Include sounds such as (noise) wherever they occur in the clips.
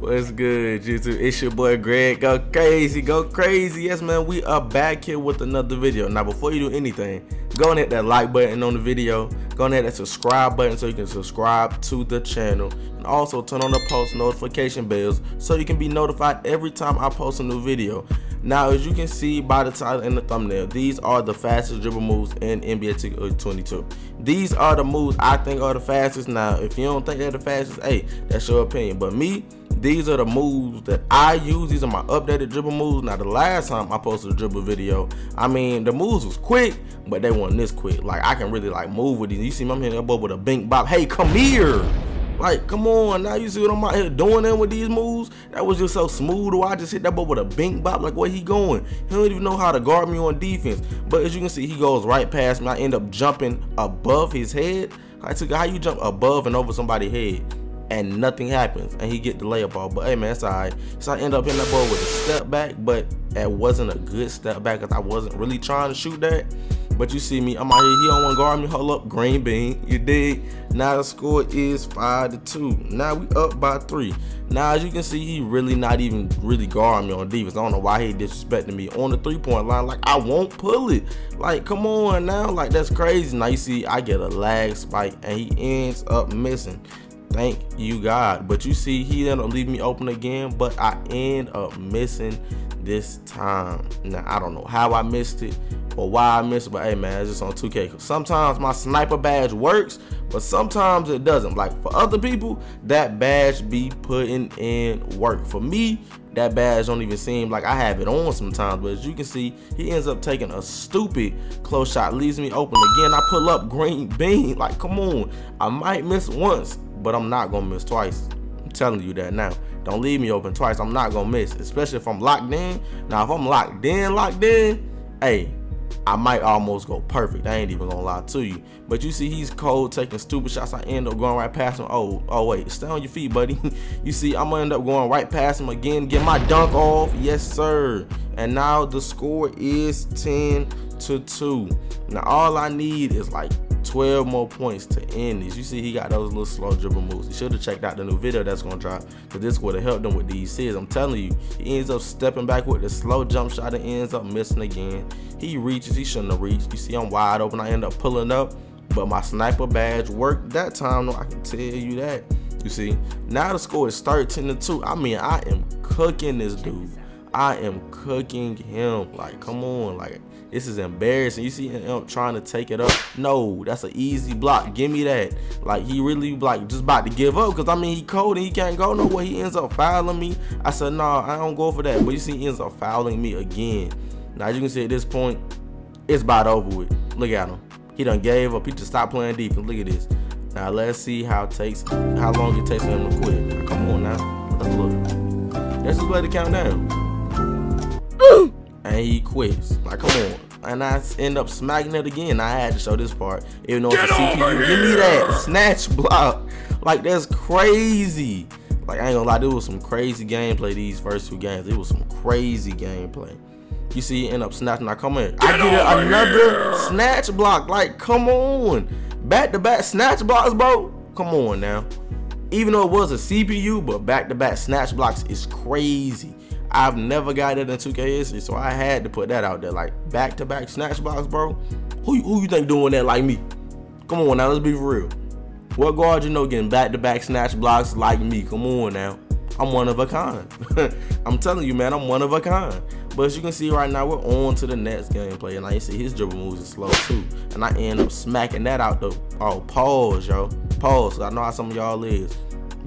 What's good, YouTube? It's your boy Greg. Go crazy, go crazy. Yes, man, we are back here with another video. Now, before you do anything, go and hit that like button on the video. Go and hit that subscribe button so you can subscribe to the channel. And also turn on the post notification bells so you can be notified every time I post a new video. Now, as you can see by the title and the thumbnail, these are the fastest dribble moves in NBA 2K22. These are the moves I think are the fastest. Now, if you don't think they're the fastest, hey, that's your opinion. But me, these are the moves that I use. These are my updated dribble moves. Now, the last time I posted a dribble video, I mean, the moves was quick, but they weren't this quick. Like, I can really, like, move with these. You see me, I'm hitting up with a bink bop. Hey, come here. Like, come on, now you see what I'm out here doing then with these moves? That was just so smooth. Or I just hit that ball with a bink bop. Like, where he going? He don't even know how to guard me on defense. But as you can see, he goes right past me. I end up jumping above his head. I took how you jump above and over somebody's head and nothing happens and he get the layup ball. But hey man, it's alright. So I end up hitting that ball with a step back, but it wasn't a good step back because I wasn't really trying to shoot that. But you see me, I'm out here, he don't want to guard me. Hold up, green bean. You dig? Now the score is 5 to 2. Now we up by 3. Now as you can see, he really not even really guarding me on defense. I don't know why he disrespecting me on the three-point line. Like, I won't pull it. Like, come on now. Like, that's crazy. Now you see, I get a lag spike and he ends up missing. Thank you, God. But you see, he didn't leave me open again, but I end up missing this time. Now, I don't know how I missed it or why I missed it, but hey man, it's just on 2K. Sometimes my sniper badge works, but sometimes it doesn't. Like for other people, that badge be putting in work. For me, that badge don't even seem like I have it on sometimes. But as you can see, he ends up taking a stupid close shot, leaves me open again. I pull up green (laughs) bean. Like, come on. I might miss once, but I'm not gonna miss twice. I'm telling you that now. Don't leave me open twice. I'm not gonna miss, especially if I'm locked in. Now, if I'm locked in, locked in, hey, I might almost go perfect. I ain't even gonna lie to you. But you see, he's cold, taking stupid shots. I end up going right past him. Oh, oh wait, stay on your feet, buddy. (laughs) you see, I'm gonna end up going right past him again, get my dunk off. Yes, sir. And now the score is 10 to 2. Now all I need is like 12 more points to end this. You see, he got those little slow dribble moves. He should have checked out the new video that's gonna drop, because this would have helped him with these saves. I'm telling you, he ends up stepping back with the slow jump shot and ends up missing again. He reaches, he shouldn't have reached. You see, I'm wide open. I end up pulling up, but my sniper badge worked that time. No, I can tell you that. You see, now the score is 13 to 2. I mean, I am cooking this dude. I am cooking him. Like, come on, like this is embarrassing. You see him trying to take it up. No, that's an easy block. Give me that. Like he really like just about to give up because I mean he cold and he can't go nowhere. He ends up fouling me. I said no, nah, I don't go for that. But you see he ends up fouling me again. Now as you can see at this point, it's about over with. Look at him. He done gave up. He just stopped playing defense. Look at this. Now let's see how it takes how long it takes for him to quit. Come on now. Let's look. Let's just let it count down and he quits. Like, come on. And I end up smacking it again. I had to show this part. Even though it's a CPU. Give me that snatch block. Like, that's crazy. Like, I ain't gonna lie, there was some crazy gameplay these first two games. It was some crazy gameplay. You see, he end up snatching. I come in. I get another here. snatch block. Like, come on. Back to back snatch blocks, bro. Come on now. Even though it was a CPU, but back to back snatch blocks is crazy. I've never got it in 2K history, so I had to put that out there. Like back to back snatch box, bro. Who who you think doing that like me? Come on now, let's be real. What guard you know getting back to back snatch blocks like me? Come on now. I'm one of a kind. (laughs) I'm telling you, man, I'm one of a kind. But as you can see right now, we're on to the next gameplay. And I like see his dribble moves is slow too. And I end up smacking that out the oh pause, yo. Pause. I know how some of y'all is.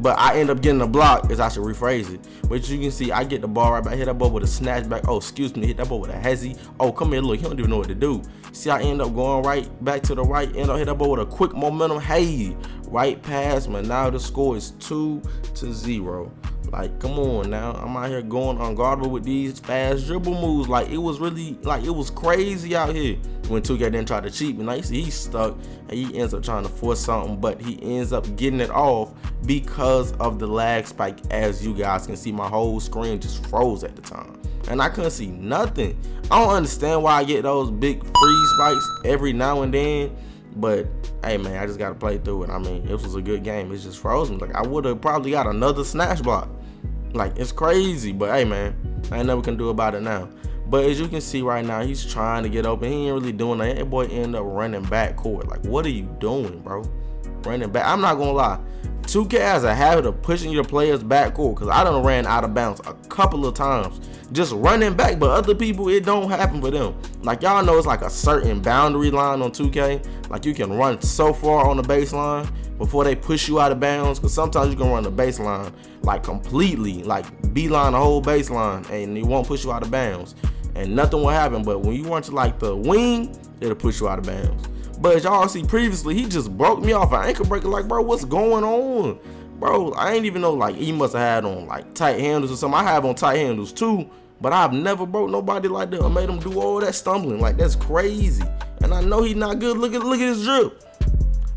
But I end up getting a block, as I should rephrase it. But you can see, I get the ball right back, hit that ball with a snatch back. Oh, excuse me, hit that ball with a hezzy. Oh, come here, look, he don't even know what to do. See, I end up going right back to the right, end up hit that ball with a quick momentum. Hey, right pass, man. Now the score is two to zero. Like, come on now. I'm out here going unguardable with these fast dribble moves. Like, it was really, like, it was crazy out here when 2K didn't try to cheat me. You see, he's stuck and he ends up trying to force something, but he ends up getting it off because of the lag spike. As you guys can see, my whole screen just froze at the time. And I couldn't see nothing. I don't understand why I get those big freeze spikes every now and then. But hey man, I just gotta play through it. I mean, this was a good game. It's just frozen. Like I would have probably got another snatch block. Like it's crazy, but hey man, I ain't never can do about it now. But as you can see right now, he's trying to get open. He ain't really doing that. That boy end up running back court. Like, what are you doing, bro? Running back. I'm not gonna lie. 2K has a habit of pushing your players back court because I done ran out of bounds a couple of times. Just running back, but other people, it don't happen for them. Like y'all know it's like a certain boundary line on 2K. Like you can run so far on the baseline before they push you out of bounds. Because sometimes you can run the baseline like completely, like beeline the whole baseline, and it won't push you out of bounds. And nothing will happen. But when you run to like the wing, it'll push you out of bounds. But as y'all see previously, he just broke me off an ankle breaker. Like, bro, what's going on? Bro, I ain't even know like he must have had on like tight handles or something. I have on tight handles too, but I've never broke nobody like that or made him do all that stumbling. Like that's crazy. And I know he's not good. Look at look at his drip.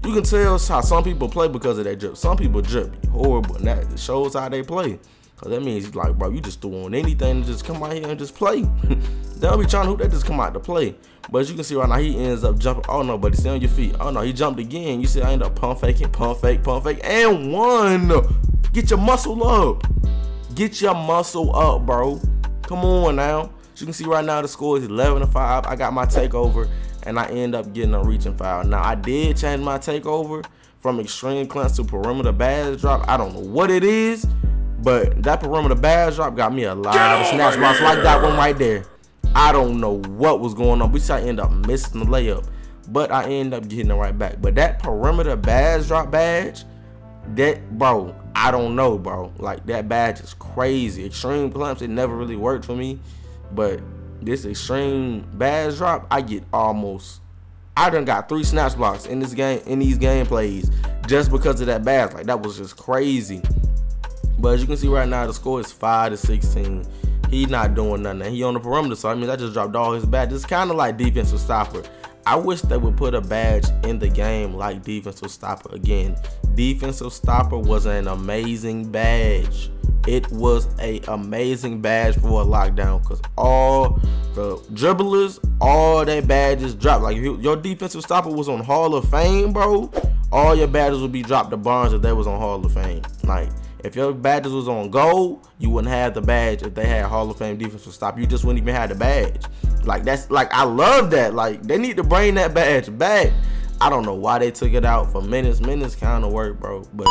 You can tell how some people play because of that drip. Some people drip horrible, and that shows how they play. Cause that means like, bro, you just doing anything to just come out here and just play. (laughs) They'll be trying to hoop, they just come out to play. But as you can see right now, he ends up jumping. Oh no, buddy, stay on your feet. Oh no, he jumped again. You see, I end up pump faking, pump fake, pump fake, and one. Get your muscle up. Get your muscle up, bro. Come on now. As you can see right now, the score is 11 to 5. I got my takeover, and I end up getting a reaching foul. Now, I did change my takeover from extreme clamps to perimeter badge drop. I don't know what it is, but that perimeter badge drop got me a lot of snatch marks like that one right there. I don't know what was going on. We I end up missing the layup, but I end up getting it right back. But that perimeter badge drop badge, that bro, I don't know, bro. Like that badge is crazy. Extreme clamps, it never really worked for me, but this extreme badge drop, I get almost. I done got three snatch blocks in this game, in these gameplays, just because of that badge. Like that was just crazy. But as you can see right now, the score is 5 to 16. He not doing nothing. He on the perimeter, so I mean, I just dropped all his badges. It's kind of like defensive stopper. I wish they would put a badge in the game like defensive stopper. Again, defensive stopper was an amazing badge. It was a amazing badge for a lockdown because all the dribblers, all their badges dropped. Like your defensive stopper was on Hall of Fame, bro, all your badges would be dropped to bronze if they was on Hall of Fame. Like if your badges was on gold, you wouldn't have the badge if they had Hall of Fame defensive stop. You just wouldn't even have the badge. Like that's like I love that. Like they need to bring that badge back. I don't know why they took it out for menace. Menace kind of work, bro. But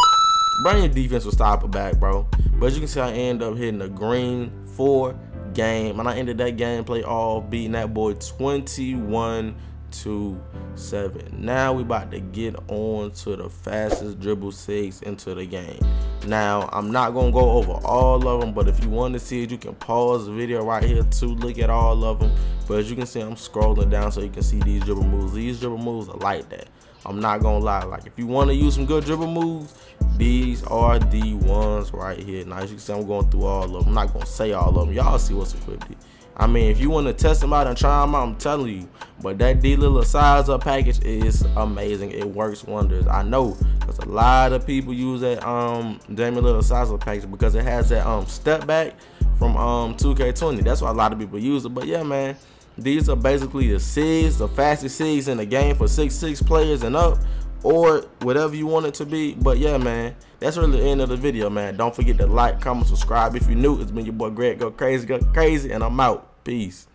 bring your defensive stopper back, bro. But as you can see, I end up hitting a green four game, and I ended that gameplay all beating that boy 21 to seven. Now we about to get on to the fastest dribble sigs into the game. Now I'm not gonna go over all of them, but if you want to see it, you can pause the video right here to look at all of them. But as you can see, I'm scrolling down so you can see these dribble moves. These dribble moves are like that. I'm not gonna lie. Like if you want to use some good dribble moves, these are the ones right here. Now as you can see, I'm going through all of them. I'm not gonna say all of them. Y'all see what's equipped. I mean, if you want to test them out and try them out, I'm telling you. But that D little size up package is amazing. It works wonders. I know because a lot of people use that um Lillard size up package because it has that um step back from um 2K20. That's why a lot of people use it. But yeah, man, these are basically the SIGs, the fastest SIGs in the game for six six players and up or whatever you want it to be. But yeah, man, that's really the end of the video, man. Don't forget to like, comment, subscribe if you're new. It's been your boy Greg. Go crazy, go crazy, and I'm out. Peace.